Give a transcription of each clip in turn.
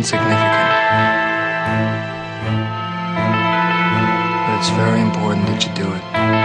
insignificant. But it's very important that you do it.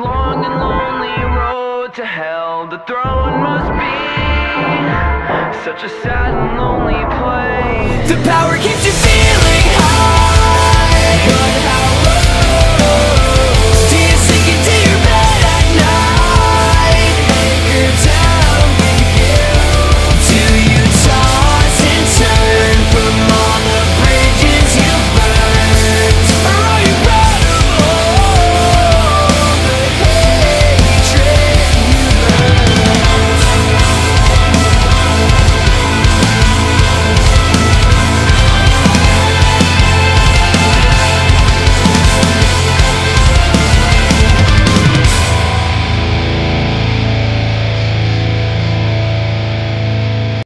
long and lonely road to hell. The throne must be such a sad and lonely place. The power